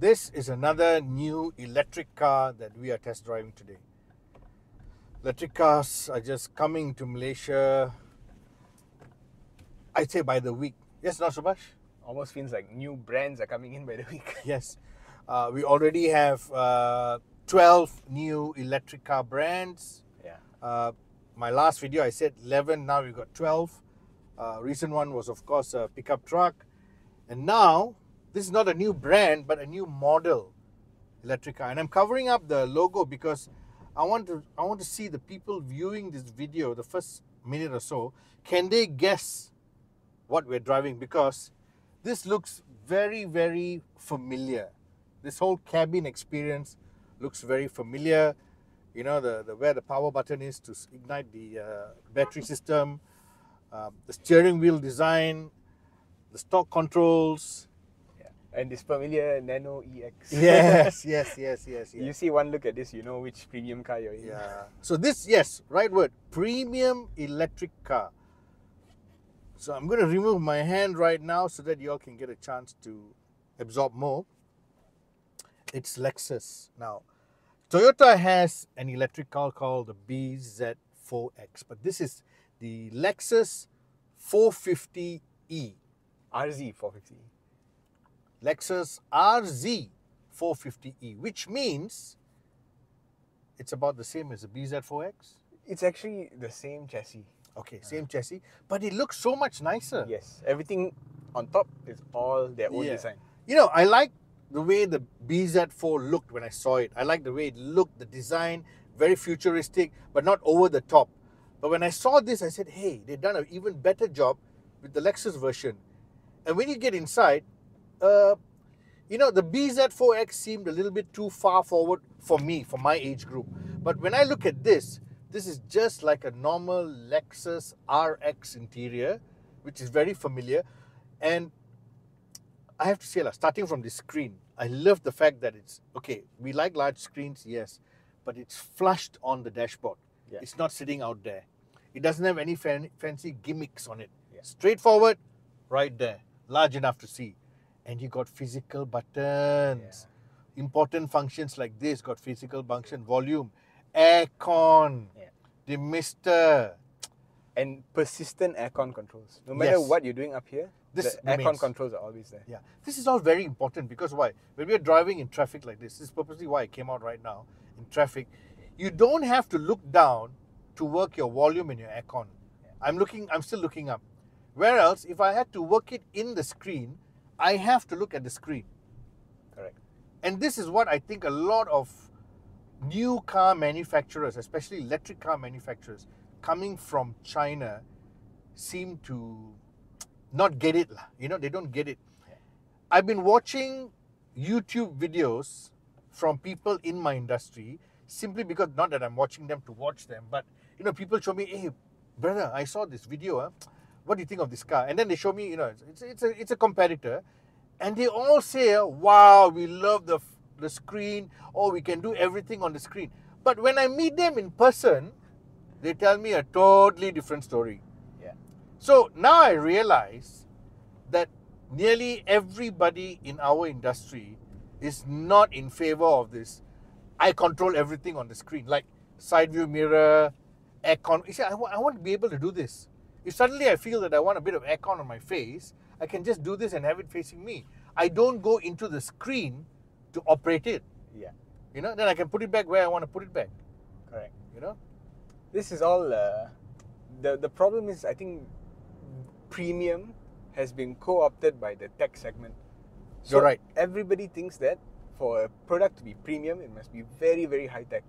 This is another new electric car that we are test driving today. Electric cars are just coming to Malaysia, I'd say by the week. Yes, not Subhash? Almost feels like new brands are coming in by the week. Yes. Uh, we already have uh, 12 new electric car brands. Yeah. Uh, my last video I said 11, now we've got 12. Uh, recent one was, of course, a pickup truck. And now, this is not a new brand, but a new model electric car. And I'm covering up the logo because I want to I want to see the people viewing this video, the first minute or so, can they guess what we're driving? Because this looks very, very familiar. This whole cabin experience looks very familiar. You know, the, the where the power button is to ignite the uh, battery system, um, the steering wheel design, the stock controls. And this familiar nanoe X. Yes, yes, yes, yes, yes. You see one look at this, you know which premium car you're in. Yeah. So this, yes, right word, premium electric car. So I'm going to remove my hand right now so that you all can get a chance to absorb more. It's Lexus. Now, Toyota has an electric car called the BZ4X, but this is the Lexus 450e. RZ 450. Lexus RZ 450e, which means it's about the same as the BZ4X. It's actually the same chassis. Okay, same chassis, but it looks so much nicer. Yes. Everything on top is all their own Yeah. design. You know, I like the way the BZ4 looked when I saw it. I like the way it looked, the design, very futuristic, but not over the top. But when I saw this, I said, hey, they've done an even better job with the Lexus version. And when you get inside, uh, you know, the BZ4X seemed a little bit too far forward for me, for my age group. But when I look at this, this is just like a normal Lexus RX interior, which is very familiar. And I have to say, like, starting from the screen, I love the fact that it's okay. We like large screens, yes, but it's flushed on the dashboard. Yeah. It's not sitting out there. It doesn't have any fan- fancy gimmicks on it. Yeah. Straightforward, right there, large enough to see. And you got physical buttons. Important functions like this got physical function, volume, aircon, Yeah. the mister. And persistent aircon controls. No matter Yes. what you're doing up here, This the aircon remains. controls are always there. Yeah, this is all very important because why? When we're driving in traffic like this, this is purposely why I came out right now in traffic. You don't have to look down to work your volume and your aircon. I'm looking, I'm still looking up. Whereas if I had to work it in the screen, I have to look at the screen. Correct. And this is what I think a lot of new car manufacturers, especially electric car manufacturers, coming from China, seem to not get it. You know, they don't get it. I've been watching YouTube videos from people in my industry simply because not that I'm watching them to watch them, but you know, people show me, hey, brother, I saw this video. Huh? What do you think of this car? And then they show me, you know, it's, it's a it's a competitor, and they all say, wow, we love the the screen. Oh, we can do everything on the screen. But when I meet them in person, they tell me a totally different story. Yeah. So now I realize that nearly everybody in our industry is not in favor of this. I control everything on the screen, like side view mirror, aircon. You see, I wa- I want to be able to do this. If suddenly I feel that I want a bit of aircon on my face, I can just do this and have it facing me. I don't go into the screen to operate it. Yeah. You know, then I can put it back where I want to put it back. Correct. You know? This is all. Uh, the the problem is, I think, premium has been co-opted by the tech segment. You're right. Everybody thinks that for a product to be premium, it must be very very high tech,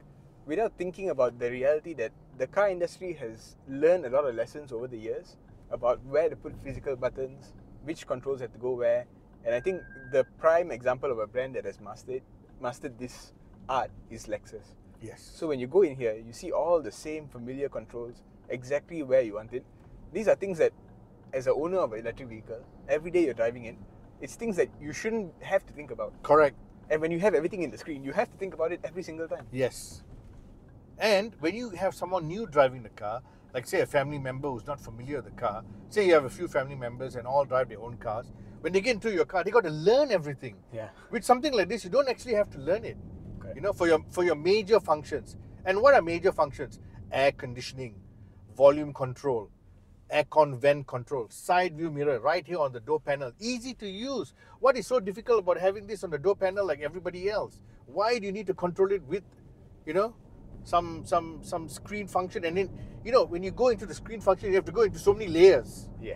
without thinking about the reality that the car industry has learned a lot of lessons over the years about where to put physical buttons, which controls have to go where, and I think the prime example of a brand that has mastered mastered this art is Lexus. Yes. So when you go in here, you see all the same familiar controls exactly where you want it. These are things that, as a owner of an electric vehicle, every day you're driving it, it's things that you shouldn't have to think about. Correct. And when you have everything in the screen, you have to think about it every single time. Yes. And when you have someone new driving the car, like say a family member who's not familiar with the car, say you have a few family members and all drive their own cars, when they get into your car, they got to learn everything. Yeah. With something like this, you don't actually have to learn it. Correct. You know, for your for your major functions. And what are major functions? Air conditioning, volume control, aircon vent control, side view mirror right here on the door panel. Easy to use. What is so difficult about having this on the door panel like everybody else? Why do you need to control it with, you know, some some some screen function and then you know when you go into the screen function you have to go into so many layers Yeah.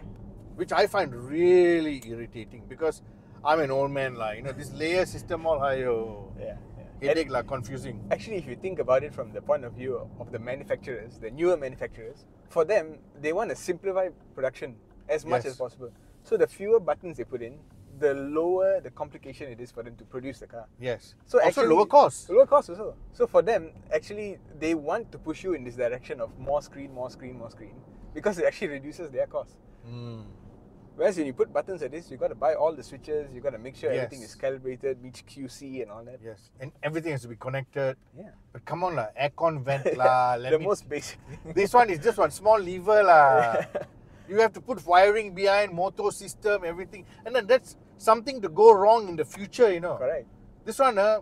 which I find really irritating because I'm an old man like you know this layer system all ayo Yeah. yeah. headache like confusing Actually, if you think about it from the point of view of the manufacturers, the newer manufacturers, for them, they want to simplify production as much Yes. as possible. So the fewer buttons they put in, the lower the complication it is for them to produce the car. yes So also actually- lower cost Lower cost also. So for them, actually, they want to push you in this direction of more screen, more screen, more screen, because it actually reduces their cost. Mm. Whereas when you put buttons like this, you got to buy all the switches, you got to make sure everything is calibrated, meets QC and all that. yes and everything has to be connected Yeah. but come on lah aircon vent lah let the me most basic this one is just one small lever lah you have to put wiring behind motor system everything and then that's something to go wrong in the future you know Correct. This one, uh,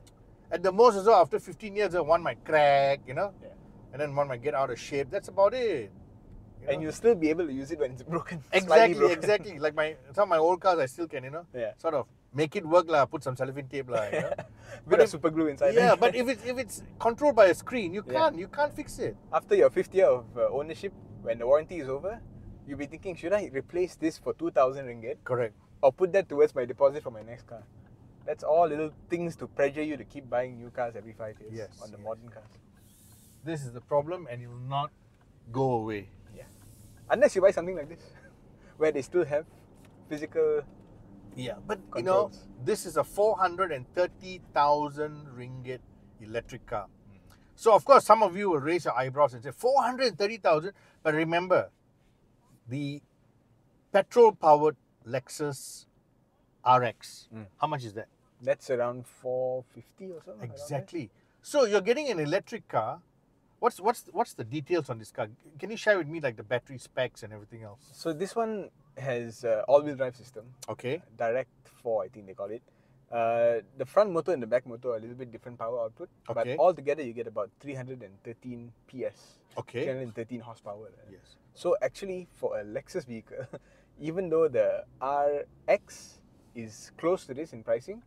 at the most, also after 15 years, uh, one might crack, you know, Yeah. and then one might get out of shape. That's about it. you And know. you'll still be able to use it when it's broken. exactly, broken. exactly. Like my some of my old cars, I still can, you know, Yeah. sort of make it work, lah. Put some cellophane tape, lah. You know? Bit of if- super glue inside. yeah, but if it's if it's controlled by a screen, you can't you can't fix it. after your fifth year of uh, ownership, when the warranty is over, you'll be thinking, should I replace this for two thousand ringgit Correct. or put that towards my deposit for my next car? That's all little things to pressure you to keep buying new cars every five years Yes, on the yes. modern cars. This is the problem, and it will not go away. Yeah. Unless you buy something like this, where they still have physical. Yeah, but you know, this is a 430,000 ringgit electric car. So, of course, some of you will raise your eyebrows and say 430,000. But remember, the petrol powered Lexus RX, Mm. how much is that? That's around four fifty or something. Exactly. So, you're getting an electric car. What's, what's, what's the details on this car? Can you share with me like the battery specs and everything else? So this one has uh, all-wheel drive system. Okay. Direct 4, I think they call it. Uh, the front motor and the back motor are a little bit different power output, Okay. but altogether you get about 313 PS, Okay. 313 horsepower. Yes. So actually, for a Lexus vehicle, even though the RX is close to this in pricing,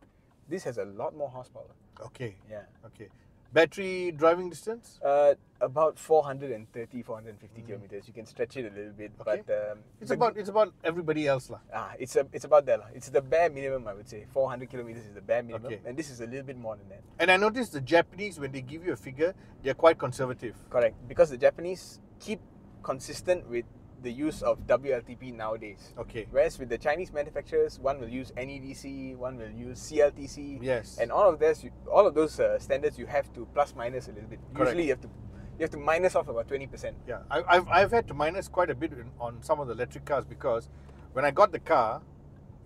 this has a lot more horsepower. Okay. Yeah. Okay. Battery driving distance? Uh, about 430, 450 kilometers. You can stretch it a little bit, Mm. Okay. but um, It's about it's about everybody else lah. Ah, it's a, it's about that. lah. It's the bare minimum, I would say. 400 kilometers is the bare minimum, Okay. and this is a little bit more than that. And I noticed the Japanese, when they give you a figure, they're quite conservative. Correct, because the Japanese keep consistent with the use of WLTP nowadays. Okay. Whereas with the Chinese manufacturers, one will use NEDC, one will use CLTC, Yes. and all of this, you- all of those uh, standards, you have to plus minus a little bit. Correct. Usually, you have to you have to minus off about 20 percent. Yeah, I, I've, I've had to minus quite a bit in, on some of the electric cars because when I got the car,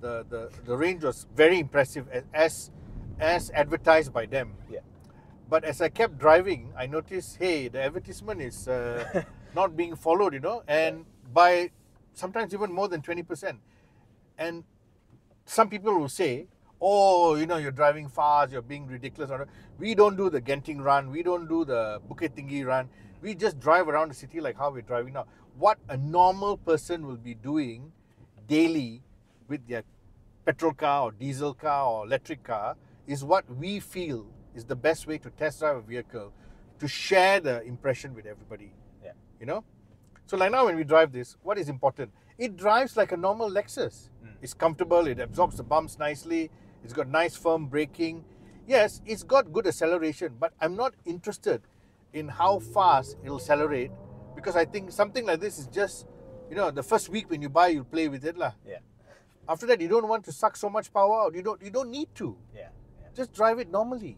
the, the, the range was very impressive as as advertised by them. Yeah. But as I kept driving, I noticed, hey, the advertisement is uh, not being followed, you know, and by sometimes even more than 20%. And some people will say, oh, you know, you're driving fast, you're being ridiculous. or- We don't do the Genting run, we don't do the Bukit Tinggi run. We just drive around the city like how we're driving now. What a normal person will be doing daily with their petrol car or diesel car or electric car is what we feel is the best way to test drive a vehicle to share the impression with everybody. Yeah. You know? So like now when we drive this, what is important? It drives like a normal Lexus. Mm. It's comfortable, it absorbs the bumps nicely, it's got nice firm braking. Yes, it's got good acceleration, but I'm not interested in how fast it'll accelerate because I think something like this is just, you know, the first week when you buy, you play with it. lah. Yeah, After that, you don't want to suck so much power out. You don't, you don't need to. yeah, yeah. Just drive it normally.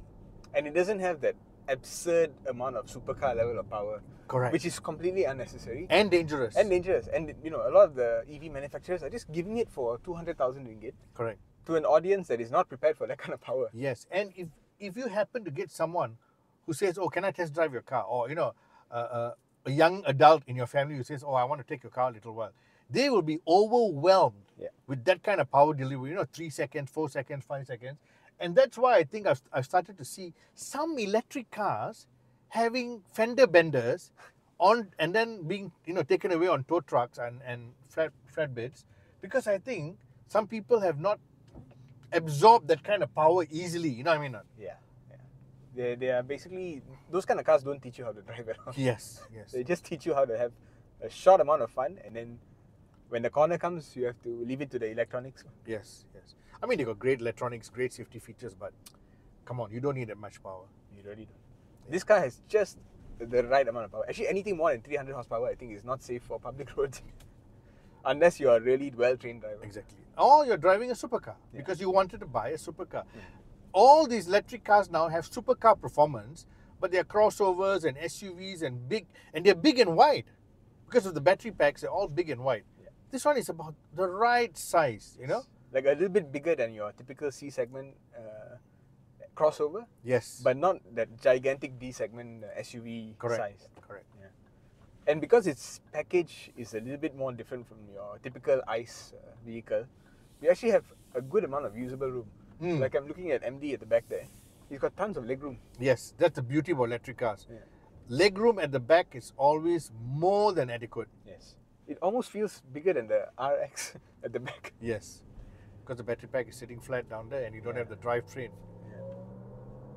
And it doesn't have that absurd amount of supercar level of power, Correct. which is completely unnecessary. and dangerous. and dangerous. And you know, a lot of the EV manufacturers are just giving it for 200,000 ringgit Correct. to an audience that is not prepared for that kind of power. Yes, and if if you happen to get someone who says, "Oh, can I test drive your car?" or you know, uh, uh, a young adult in your family who says, "Oh, I want to take your car a little while," they will be overwhelmed Yeah. with that kind of power delivery. You know, three seconds, four seconds, five seconds, and that's why I think I've I've started to see some electric cars having fender benders on and then being you know taken away on tow trucks and and flat flatbeds because I think some people have not absorbed that kind of power easily. You know what I mean? Yeah, yeah. They, they are basically those kind of cars don't teach you how to drive at all. Yes, yes. They just teach you how to have a short amount of fun, and then when the corner comes, you have to leave it to the electronics. Yes, yes. I mean, they got great electronics, great safety features, but come on, you don't need that much power. You really don't. This car has just the right amount of power. Actually, anything more than 300 horsepower, I think, is not safe for public roads, unless you are a really well-trained driver. Exactly. Or you're driving a supercar Yeah. because you wanted to buy a supercar. All these electric cars now have supercar performance, but they're crossovers and SUVs and big, and they're big and wide because of the battery packs. They're all big and wide. Yeah. This one is about the right size, you know. Like a little bit bigger than your typical C segment uh, crossover, Yes. but not that gigantic D segment uh, SUV correct. size. Correct. And because its package is a little bit more different from your typical ICE uh, vehicle, we actually have a good amount of usable room. Mm. Like I'm looking at MD at the back there. He's got tons of legroom. Yes, that's the beauty of electric cars. Yeah. Legroom at the back is always more than adequate. It almost feels bigger than the RX at the back. Yes, because the battery pack is sitting flat down there, and you don't Yeah. have the drivetrain.